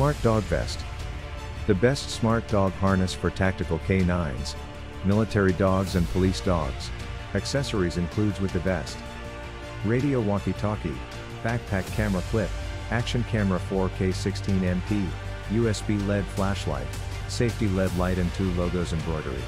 Smart Dog Vest. The best smart dog harness for tactical canines, military dogs and police dogs. Accessories includes with the vest. Radio walkie-talkie, backpack camera clip, action camera 4K 16MP, USB LED flashlight, safety LED light and two logos embroidery.